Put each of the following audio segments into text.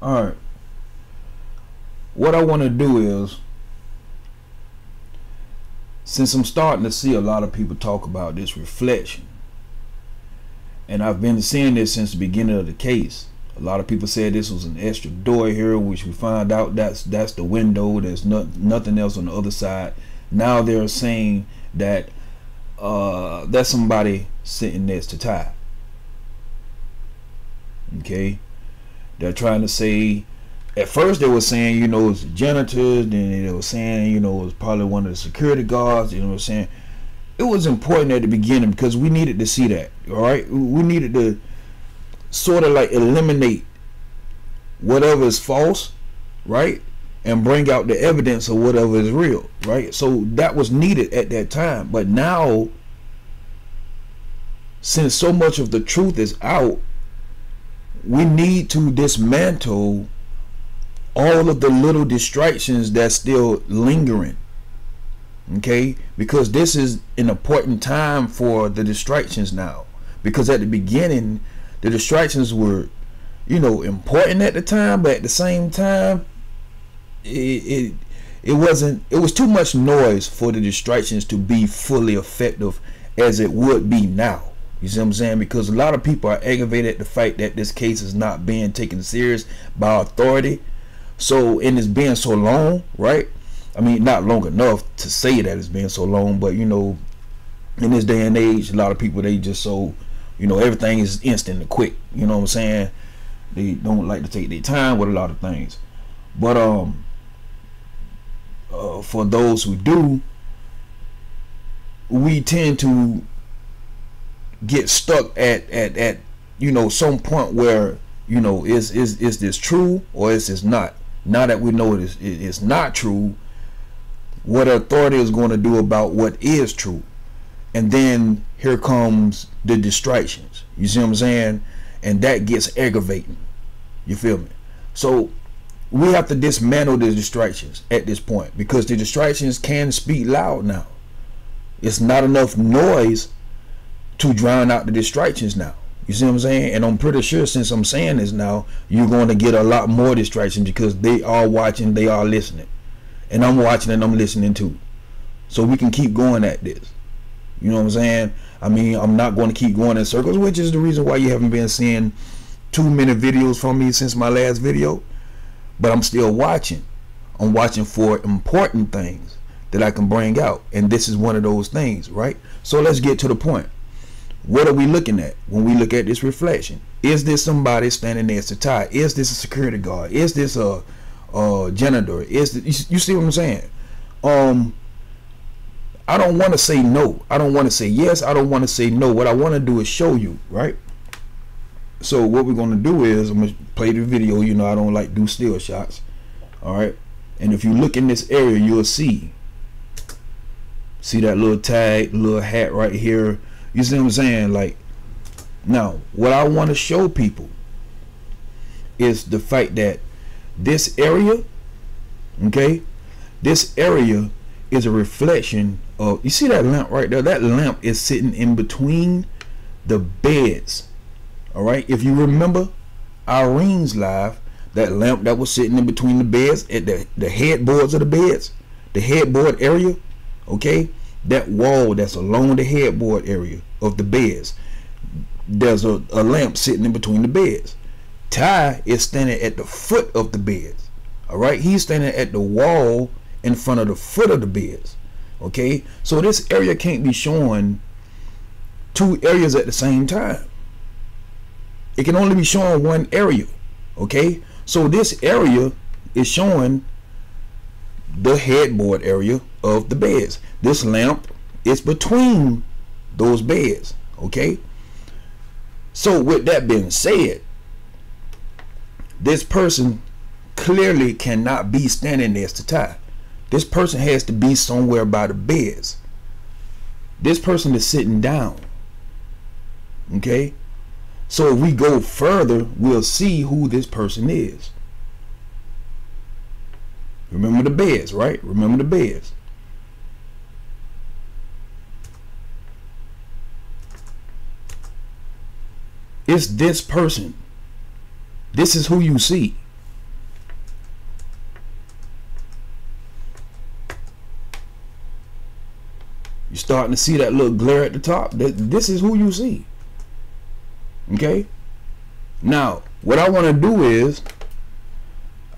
All right. What I want to do is, since I'm starting to see a lot of people talk about this reflection, and I've been seeing this since the beginning of the case. A lot of people said this was an extra door here, which we find out that's that's the window. There's no, nothing else on the other side. Now they're saying that uh, that's somebody sitting next to Ty. Okay, they're trying to say. At first, they were saying, you know, it's a janitor. Then they were saying, you know, it's probably one of the security guards. You know what I'm saying? It was important at the beginning because we needed to see that. All right, we needed to sort of like eliminate whatever is false, right? And bring out the evidence of whatever is real, right? So that was needed at that time. But now, since so much of the truth is out, we need to dismantle all of the little distractions that's still lingering. Okay? Because this is an important time for the distractions now. Because at the beginning, the distractions were, you know, important at the time, but at the same time, it, it it wasn't it was too much noise for the distractions to be fully effective as it would be now. You see what I'm saying? Because a lot of people are aggravated at the fact that this case is not being taken serious by authority. So, and it's being so long, right? I mean, not long enough to say that it's been so long, but you know, in this day and age, a lot of people they just so you know, everything is instant and quick. You know what I'm saying? They don't like to take their time with a lot of things. But um uh, for those who do, we tend to get stuck at at at you know some point where you know is is is this true or is this not? Now that we know it is it is not true, what authority is going to do about what is true? and then here comes the distractions. You see what I'm saying? And that gets aggravating. You feel me? So we have to dismantle the distractions at this point because the distractions can speak loud now. It's not enough noise to drown out the distractions now. You see what I'm saying? And I'm pretty sure since I'm saying this now, you're going to get a lot more distractions because they are watching, they are listening. And I'm watching and I'm listening too. So we can keep going at this. You know what I'm saying? I mean, I'm not going to keep going in circles, which is the reason why you haven't been seeing two minute videos from me since my last video. But I'm still watching. I'm watching for important things that I can bring out. And this is one of those things, right? So let's get to the point. What are we looking at when we look at this reflection? Is this somebody standing next to Ty? Is this a security guard? Is this a, a janitor? Is this, you see what I'm saying? Um, I don't want to say no. I don't want to say yes. I don't want to say no. What I want to do is show you, right? So what we're going to do is I'm going to play the video. You know, I don't like do still shots. All right. And if you look in this area, you'll see. See that little tag, little hat right here. You see what I'm saying? Like, now, what I want to show people is the fact that this area, okay, this area is a reflection of you see that lamp right there? That lamp is sitting in between the beds all right? If you remember Irene's live that lamp that was sitting in between the beds at the the headboards of the beds the headboard area okay? That wall that's along the headboard area of the beds there's a, a lamp sitting in between the beds Ty is standing at the foot of the beds all right he's standing at the wall in front of the foot of the beds. Okay, so this area can't be showing two areas at the same time. It can only be showing one area. Okay, so this area is showing the headboard area of the beds. This lamp is between those beds. Okay, so with that being said, this person clearly cannot be standing next to Ty. This person has to be somewhere by the beds. This person is sitting down. Okay? So if we go further, we'll see who this person is. Remember the beds, right? Remember the beds. It's this person. This is who you see. You're starting to see that little glare at the top. This is who you see. Okay? Now, what I want to do is,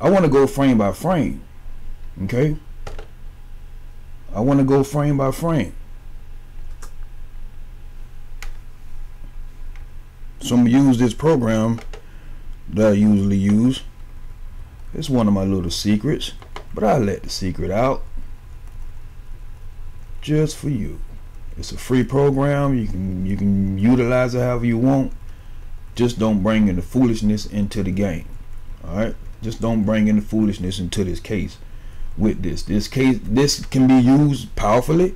I want to go frame by frame. Okay? I want to go frame by frame. So I'm to use this program that I usually use. It's one of my little secrets, but I let the secret out just for you. It's a free program. You can you can utilize it however you want. Just don't bring in the foolishness into the game. All right. Just don't bring in the foolishness into this case. With this, this case, this can be used powerfully,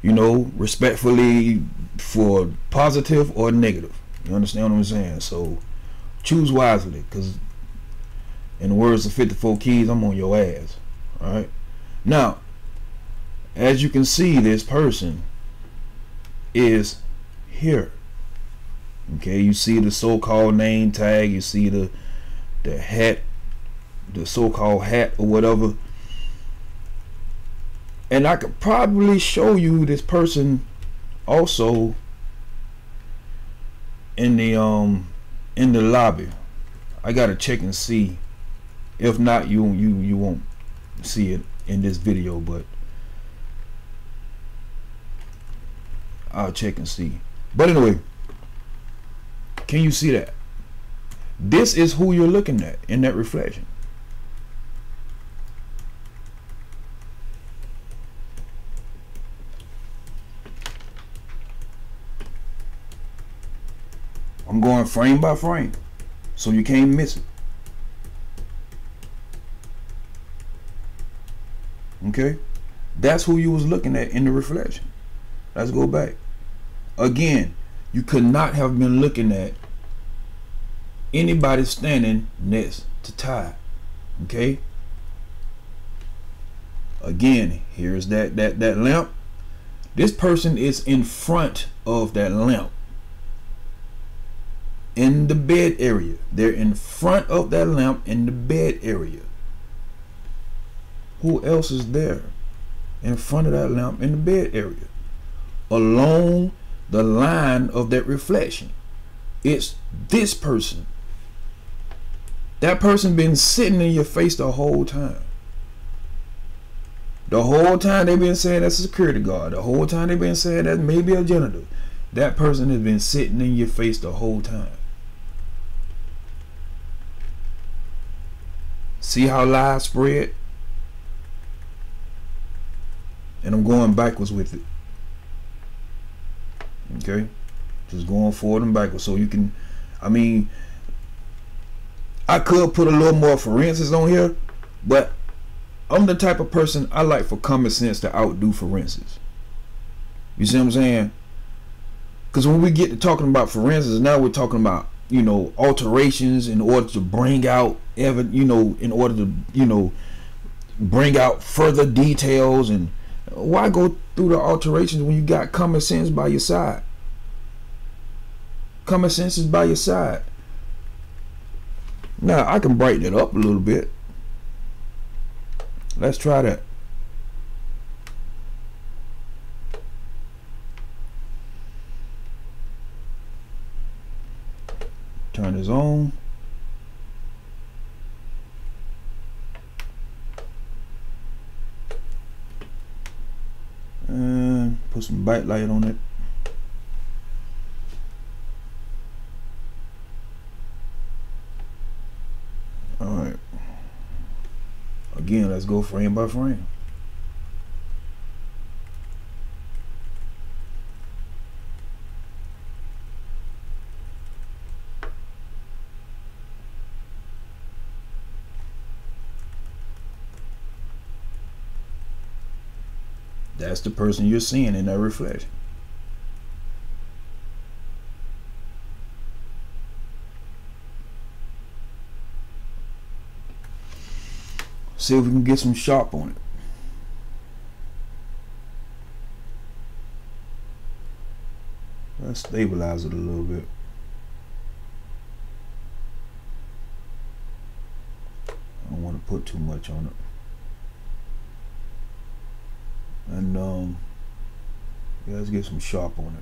you know, respectfully for positive or negative. You understand what I'm saying? So choose wisely, cause in the words of 54 Keys, I'm on your ass. All right. Now, as you can see, this person is here. Okay, you see the so-called name tag, you see the the hat, the so-called hat or whatever. And I could probably show you this person also in the um in the lobby. I gotta check and see. If not, you you you won't see it in this video, but I'll check and see. But anyway, can you see that? This is who you're looking at in that reflection. Going frame by frame so you can't miss it. Okay? That's who you was looking at in the reflection. Let's go back. Again, you could not have been looking at anybody standing next to Ty. Okay? Again, here's that that that lamp. This person is in front of that lamp. In the bed area. They're in front of that lamp in the bed area. Who else is there? In front of that lamp in the bed area along the line of that reflection. It's this person. That person been sitting in your face the whole time. The whole time they've been saying that's a security guard. The whole time they've been saying that maybe a janitor. That person has been sitting in your face the whole time. See how lies spread? And I'm going backwards with it. Okay, just going forward and backwards. So you can, I mean, I could put a little more forensics on here, but I'm the type of person I like for common sense to outdo forensics. You see what I'm saying? Because when we get to talking about forensics, now we're talking about you know alterations in order to bring out ever you know in order to you know bring out further details and why go through the alterations when you got common sense by your side? Common sense is by your side. Now I can brighten it up a little bit. Let's try that. Turn this on. and put some backlight on it. Alright again let's go frame by frame That's the person you're seeing in that reflection. See if we can get some sharp on it. Let's stabilize it a little bit. I don't want to put too much on it. And um, Yeah, let's get some sharp on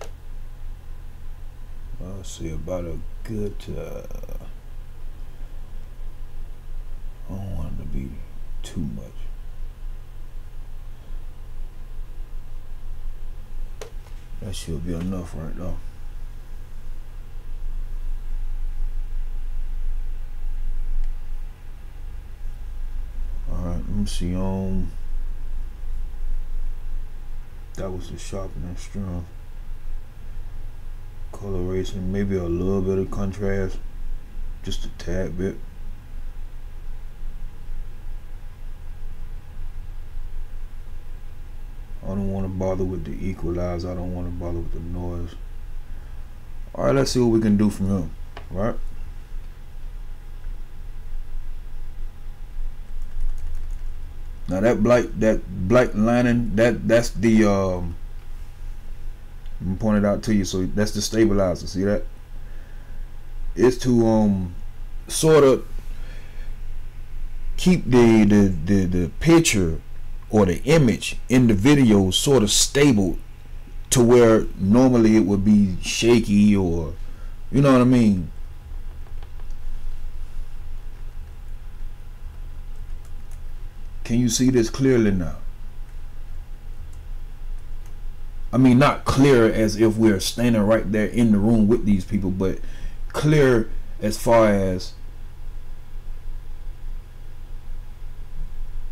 it. I'll see about a good. Uh, I don't want it to be too much. That should be enough right now. Alright, let me see. Um, that was the sharpening strength. Coloration, maybe a little bit of contrast, just a tad bit. I don't want to bother with the equalizer. I don't want to bother with the noise. All right, let's see what we can do from here. Right. Now that black that black lining that that's the um I'm point it out to you so that's the stabilizer see that? It's to um sort of keep the the the, the picture or the image in the video sort of stable to where normally it would be shaky or you know what I mean Can you see this clearly now? I mean, not clear as if we're standing right there in the room with these people, but clear as far as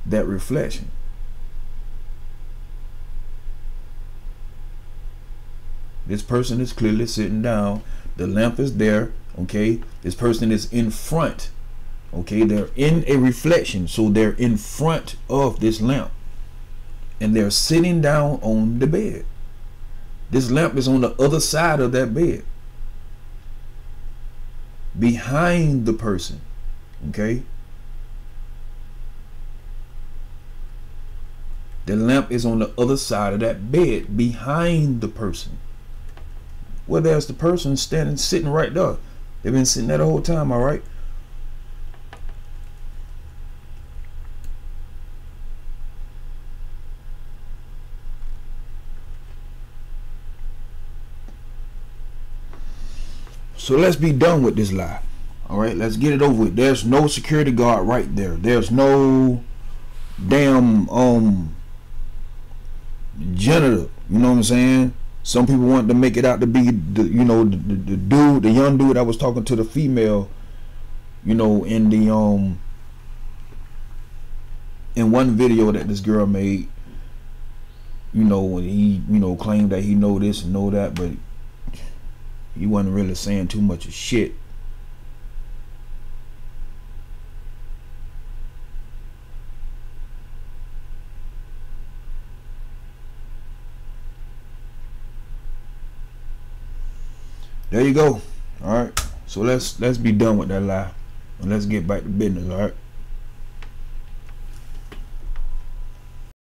that reflection. This person is clearly sitting down. The lamp is there. Okay. This person is in front okay they're in a reflection so they're in front of this lamp. And they're sitting down on the bed. This lamp is on the other side of that bed. Behind the person okay? The lamp is on the other side of that bed behind the person. Well there's the person standing sitting right there. They've been sitting there the whole time all right So let's be done with this lie. All right, let's get it over with. There's no security guard right there. There's no damn um janitor. You know what I'm saying? Some people want to make it out to be the you know the, the, the dude, the young dude I was talking to the female. You know, in the um in one video that this girl made. You know, when he you know claimed that he know this and know that, but he wasn't really saying too much of shit. There you go. All right. So let's let's be done with that lie, and let's get back to business. All right.